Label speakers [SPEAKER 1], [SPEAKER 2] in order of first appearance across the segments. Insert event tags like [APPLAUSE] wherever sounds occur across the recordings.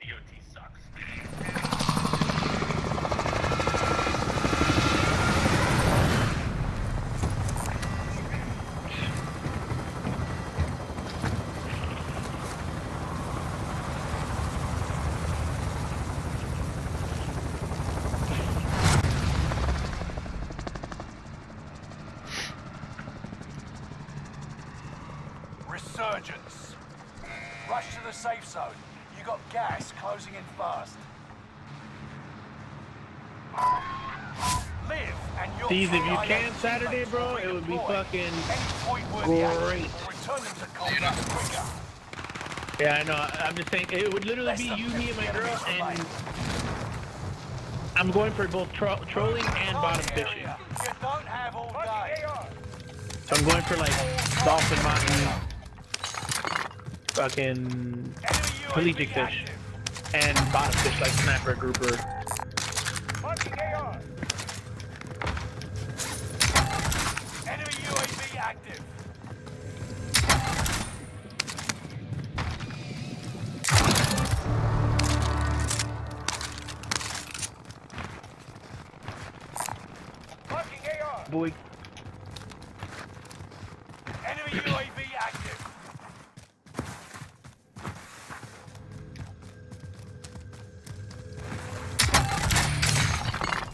[SPEAKER 1] DOT sucks.
[SPEAKER 2] Resurgence. Rush to the safe zone. You got gas closing in fast. Live and you'll
[SPEAKER 3] Steve, if you can Saturday, bro, it would be fucking
[SPEAKER 2] Any point-worthy action
[SPEAKER 3] great.
[SPEAKER 2] will return them to combat quicker.
[SPEAKER 3] Yeah, I know. I'm just saying, it would literally
[SPEAKER 2] Less
[SPEAKER 3] be you, me, and my girl, and. I'm going for both tro trolling and bottom fishing.
[SPEAKER 2] You don't have all day.
[SPEAKER 3] So I'm going for like dolphin mountain, fucking
[SPEAKER 2] Enemy UAV
[SPEAKER 3] Pelagic fish. and bottom fish like snapper grouper.
[SPEAKER 2] Enemy UAV active. Fucking AR.
[SPEAKER 3] Boy,
[SPEAKER 2] Enemy UAV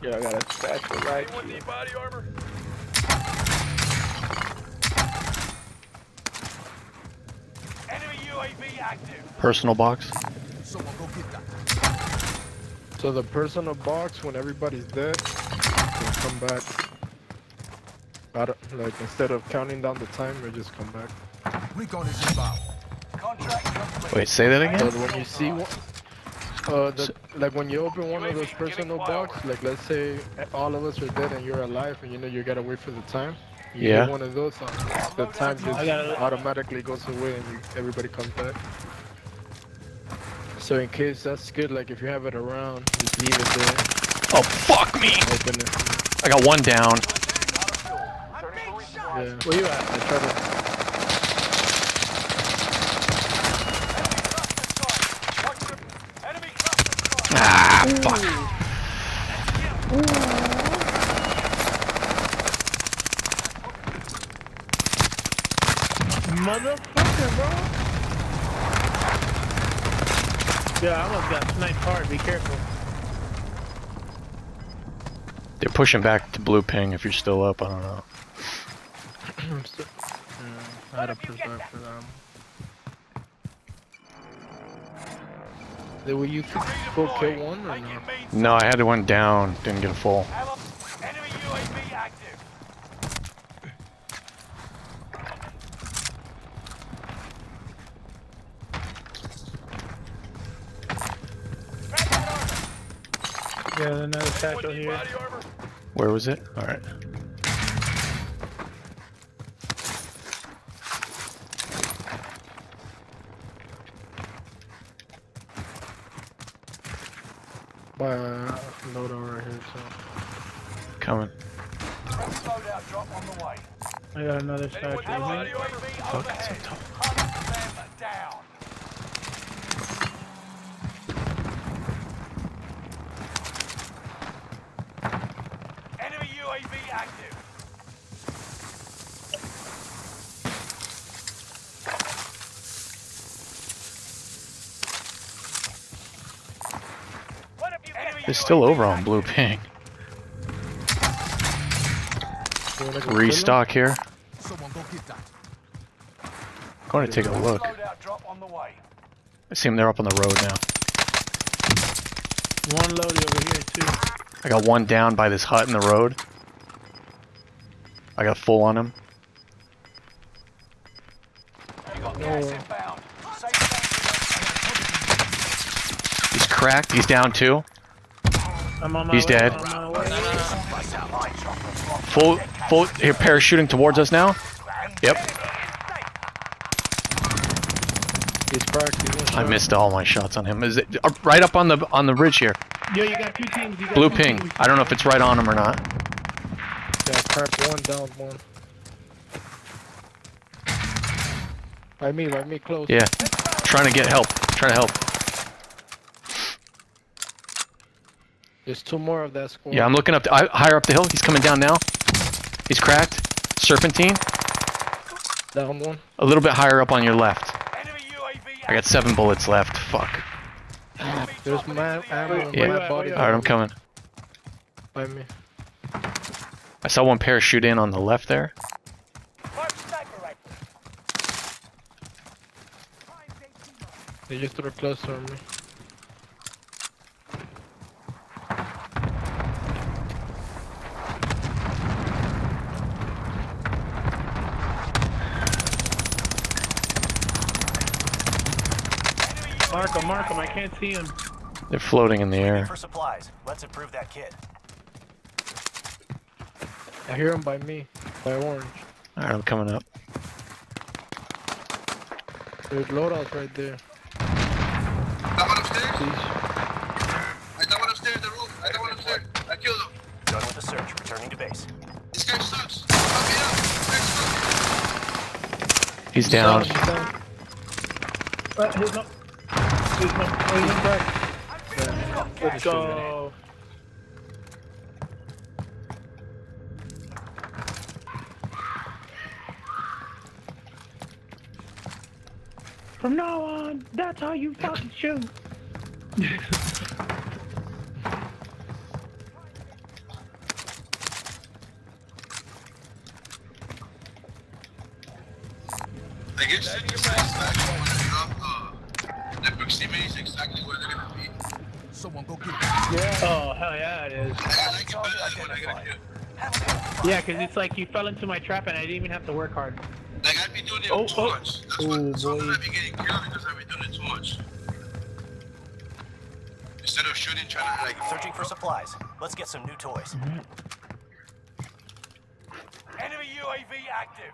[SPEAKER 3] yeah, I got a special right.
[SPEAKER 2] Anyone need body armor? Enemy UAV active.
[SPEAKER 4] Personal box.
[SPEAKER 5] So the personal box, when everybody's dead, will come back. I don't, like instead of counting down the time, they just come back.
[SPEAKER 2] Contract complete.
[SPEAKER 4] Wait, say that
[SPEAKER 5] So
[SPEAKER 4] again?
[SPEAKER 5] when you see one, uh, the, like when you open one of those personal box, like let's say all of us are dead and you're alive, and you know you gotta wait for the time. You
[SPEAKER 4] Yeah.
[SPEAKER 5] one of those, uh, the time just automatically goes away and you, everybody comes back. So in case that's good, like if you have it around, just leave it there.
[SPEAKER 4] Oh, fuck me!
[SPEAKER 5] Open it.
[SPEAKER 4] I got one down.
[SPEAKER 5] Yeah.
[SPEAKER 3] Where you at?
[SPEAKER 5] I try to
[SPEAKER 2] Enemy cluster strike.
[SPEAKER 4] Ah, fuck.
[SPEAKER 3] Motherfucker, bro. Yeah, I almost got sniped hard. Be careful.
[SPEAKER 4] They're pushing back to blue ping if you're still up, I don't know. [CLEARS THROAT]
[SPEAKER 5] I'm still, yeah, I had a preserve for them. Did you go kill one or no?
[SPEAKER 4] No, I had one down, didn't get a full.
[SPEAKER 2] Enemy UAV active.
[SPEAKER 3] Yeah, another satchel here.
[SPEAKER 4] Where was it? Alright.
[SPEAKER 5] By uh, loader right here, so.
[SPEAKER 4] Coming.
[SPEAKER 2] Friendly loadout drop on the way.
[SPEAKER 3] I got another
[SPEAKER 2] Anyone
[SPEAKER 3] satchel
[SPEAKER 2] need body
[SPEAKER 3] here.
[SPEAKER 2] armor?
[SPEAKER 4] Fuck, it's so
[SPEAKER 2] Overhead.
[SPEAKER 4] tough.
[SPEAKER 2] Hunt them down. Enemy UAV active. Enemy
[SPEAKER 4] They're still over on
[SPEAKER 2] active.
[SPEAKER 4] blue ping.
[SPEAKER 5] You wanna go kill 'em?
[SPEAKER 4] Restock here. Going to take a look.
[SPEAKER 2] Loadout drop on the way.
[SPEAKER 4] I see them, they're up on the road now.
[SPEAKER 3] One loaded over here too.
[SPEAKER 4] I got one down by this hut in the road. I got full on him.
[SPEAKER 2] You got gas inbound. Safe zone
[SPEAKER 4] He's cracked. He's down too.
[SPEAKER 3] I'm on my
[SPEAKER 4] He's
[SPEAKER 3] way,
[SPEAKER 4] dead.
[SPEAKER 3] I'm on my way.
[SPEAKER 4] Full, full. Here, parachuting towards us now. Yep.
[SPEAKER 5] He's cracked. He's one
[SPEAKER 4] I missed all my shots on him. Is it uh, right up on the on the ridge here?
[SPEAKER 3] Yo, you got two teams. You got
[SPEAKER 4] Blue
[SPEAKER 3] two
[SPEAKER 4] ping.
[SPEAKER 3] teams.
[SPEAKER 4] I don't know if it's right on him or not.
[SPEAKER 5] Yeah, cracked one, down one. By me, by me, close.
[SPEAKER 4] Yeah. Trying to get help. Trying to help.
[SPEAKER 5] There's two more of that squad.
[SPEAKER 4] Yeah, I'm looking up the, I, higher up the hill. He's coming down now. He's cracked. Serpentine.
[SPEAKER 5] Down one.
[SPEAKER 4] A little bit higher up on your left. I got seven bullets left. Fuck.
[SPEAKER 5] There's my ammo
[SPEAKER 4] Yeah.
[SPEAKER 5] my body.
[SPEAKER 4] Alright, I'm coming.
[SPEAKER 5] By me.
[SPEAKER 4] I saw one parachute in on the left there.
[SPEAKER 2] Five sniper rifle.
[SPEAKER 5] They just threw a cluster on me.
[SPEAKER 3] Mark him, mark him. I can't see him.
[SPEAKER 4] They're floating in the air.
[SPEAKER 2] For supplies. Let's improve that kit.
[SPEAKER 5] I hear him by me. By orange.
[SPEAKER 4] Alright, I'm coming up.
[SPEAKER 5] There's loadouts right there.
[SPEAKER 6] That one upstairs?
[SPEAKER 5] Please.
[SPEAKER 6] I that one upstairs in the roof. I that one upstairs. I killed him.
[SPEAKER 2] Done with the search. Returning to base.
[SPEAKER 6] This guy sucks. Fuck me up. This guy sucks.
[SPEAKER 4] He's down.
[SPEAKER 5] He's down.
[SPEAKER 3] Uh, he's not.
[SPEAKER 5] Let's
[SPEAKER 3] Go. From now on, that's how you fucking shoot. [LAUGHS] Yeah, 'cause it's like you fell into my trap and I didn't even have to work hard.
[SPEAKER 6] Like I'd be doing it
[SPEAKER 3] Oh,
[SPEAKER 6] too
[SPEAKER 3] oh.
[SPEAKER 6] much. That's
[SPEAKER 3] Oh,
[SPEAKER 6] what sometimes
[SPEAKER 3] boy.
[SPEAKER 6] I be getting killed because I be doing it too much. Instead of shooting, trying to like
[SPEAKER 2] Searching for supplies. Let's get some new toys. Mm-hmm. Enemy UAV active.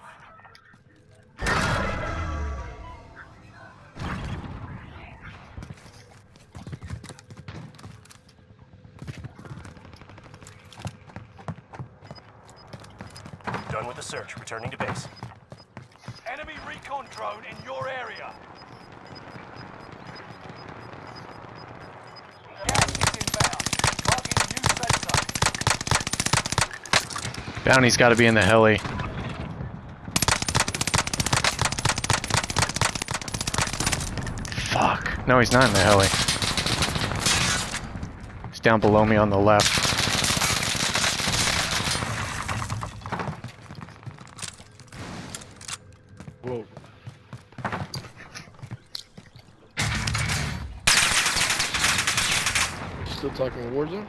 [SPEAKER 2] Done with the search. Returning to base. Enemy recon drone in your area. Gas is inbound. Marking new safe zone.
[SPEAKER 4] Bounty's got to be in the heli. Fuck. No, he's not in the heli. He's down below me on the left.
[SPEAKER 5] Still talking Warzone?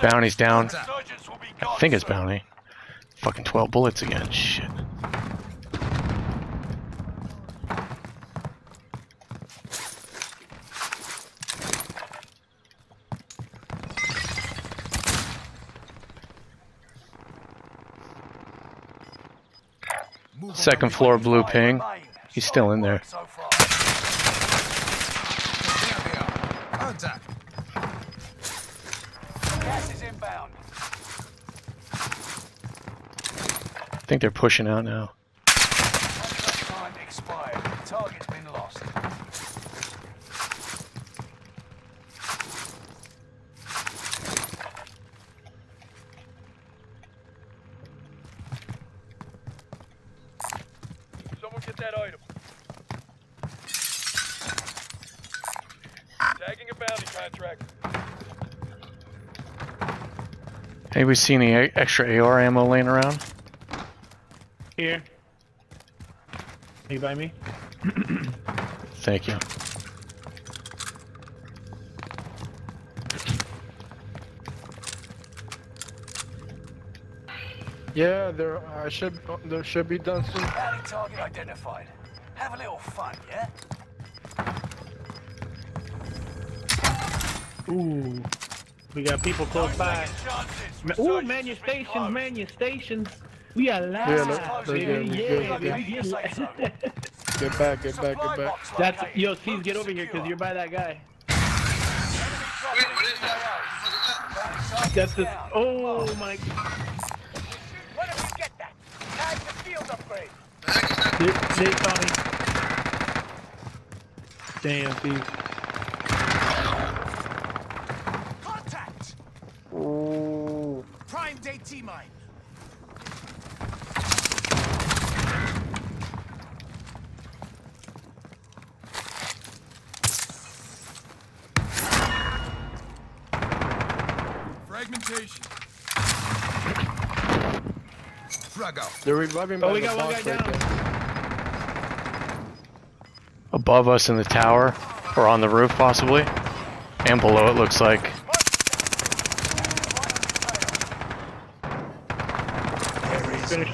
[SPEAKER 4] Bounty's down.
[SPEAKER 2] Insurgents will be
[SPEAKER 4] I think it's
[SPEAKER 2] soon.
[SPEAKER 4] Bounty. Fucking 12 bullets again. Shit. Second floor blue ping. He's still in there. I think they're pushing out now.
[SPEAKER 7] Get that item. Tagging a bounty contract.
[SPEAKER 4] Anybody see any extra AR ammo laying around?
[SPEAKER 3] Here. Are you by me?
[SPEAKER 4] Thank you.
[SPEAKER 5] Yeah, there I should uh, there should be done soon.
[SPEAKER 2] Bounty target identified. Have a little fun, yeah?
[SPEAKER 3] Ooh. We got people close by.
[SPEAKER 2] Taking chances.
[SPEAKER 3] Ma- Ooh,
[SPEAKER 2] Resurgence
[SPEAKER 3] man, your stations,
[SPEAKER 2] closed.
[SPEAKER 3] man, your stations. We are live.
[SPEAKER 5] Yeah, let's- let's get-
[SPEAKER 3] yeah,
[SPEAKER 5] get- [LAUGHS]
[SPEAKER 3] yeah.
[SPEAKER 5] Get back, get back, get back.
[SPEAKER 3] That's yo, C's get over here because you're by that guy.
[SPEAKER 2] Enemy
[SPEAKER 6] Wait, what is that?
[SPEAKER 2] the AO.
[SPEAKER 6] What the fuck is that?
[SPEAKER 2] Bounty
[SPEAKER 3] That's the. Oh my.
[SPEAKER 7] Tag the field upgrade.
[SPEAKER 6] The heck is that?
[SPEAKER 3] They, they caught me. Damn, thief.
[SPEAKER 2] Contact! Prime day T-mine.
[SPEAKER 8] Fragmentation. Frag out.
[SPEAKER 5] They're reviving
[SPEAKER 3] Oh,
[SPEAKER 5] by
[SPEAKER 3] we
[SPEAKER 5] the
[SPEAKER 3] got one guy
[SPEAKER 5] right
[SPEAKER 3] down.
[SPEAKER 5] there.
[SPEAKER 4] Above us in the tower, or on the roof possibly, and below it looks like.
[SPEAKER 3] Finish.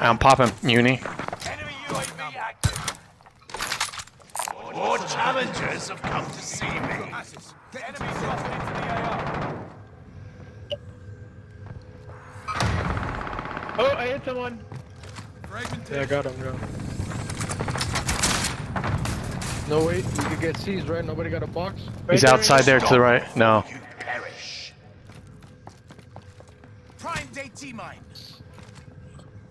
[SPEAKER 4] I'm popping Muni.
[SPEAKER 2] Enemy UAV active.
[SPEAKER 1] More challengers have come to see me.
[SPEAKER 3] Someone.
[SPEAKER 8] Fragmentation.
[SPEAKER 5] Yeah, I got him, got him. No, wait, we could get seized, right? Nobody got a box?
[SPEAKER 4] He's
[SPEAKER 3] there,
[SPEAKER 4] outside there to the right. No.
[SPEAKER 1] You perish.
[SPEAKER 2] Prime day T-mine.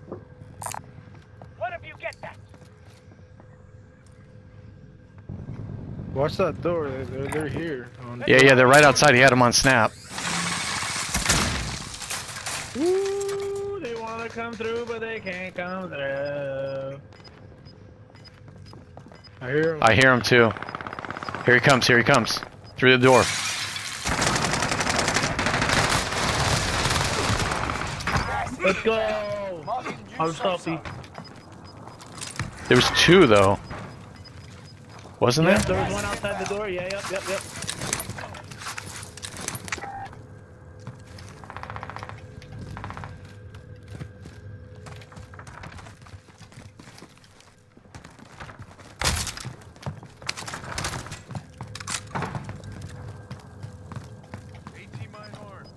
[SPEAKER 7] When did you get that?
[SPEAKER 5] Watch that door, they're, they're, they're here.
[SPEAKER 4] Yeah, yeah, they're right outside. He had him on snap.
[SPEAKER 3] Woo, they want to come through, but they can't come through.
[SPEAKER 5] I hear him.
[SPEAKER 4] I hear him too. Here he comes. Here he comes. Through the door.
[SPEAKER 3] Let's go. I'm
[SPEAKER 2] safe
[SPEAKER 3] salty.
[SPEAKER 2] zone.
[SPEAKER 4] There was two though. Wasn't
[SPEAKER 3] Yep,
[SPEAKER 4] there?
[SPEAKER 3] there was one outside the door. Yeah, yep, yep, yep.
[SPEAKER 8] AT mine armed.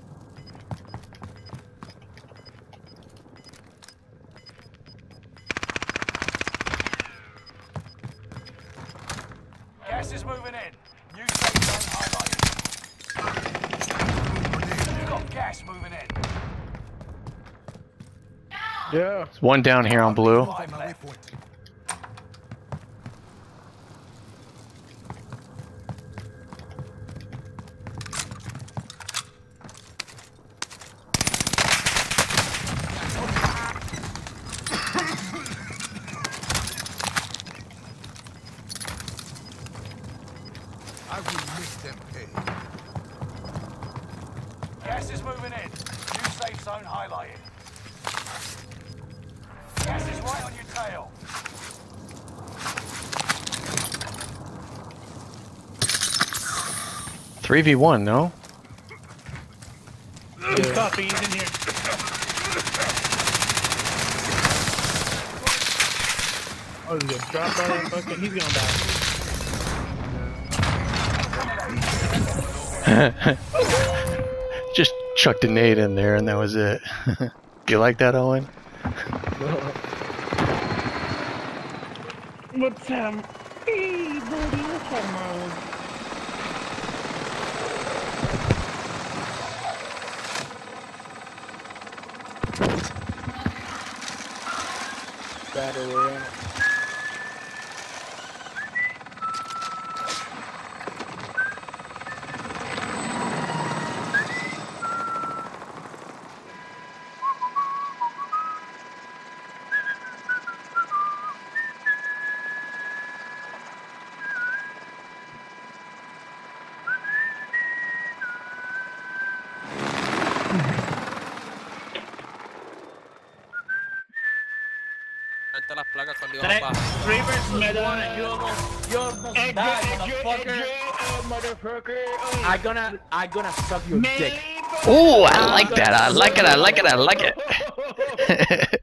[SPEAKER 2] Gas is moving in. New safe zone highlighted. Got gas moving in.
[SPEAKER 5] Yeah.
[SPEAKER 4] One down here on blue. 3v1, no?
[SPEAKER 3] He's Copy, he's in here. Oh, he's gonna drop out of fucking, he's gonna die. [LAUGHS]
[SPEAKER 4] Just chucked a nade in there and that was it. [LAUGHS] you like that, Owen?
[SPEAKER 3] What's um? Hey, buddy, what's up, man?
[SPEAKER 9] Suelta las placas cuando
[SPEAKER 3] Three
[SPEAKER 9] íbamos para.
[SPEAKER 3] three versus one.
[SPEAKER 10] You almost, you almost
[SPEAKER 3] Edge,
[SPEAKER 10] died,
[SPEAKER 3] edge,
[SPEAKER 10] motherfucker.
[SPEAKER 3] edge, uh, motherfucker.
[SPEAKER 10] I gonna, I gonna suck your dick.
[SPEAKER 4] Oh, I like that. I like it. I like it. I like it. [LAUGHS]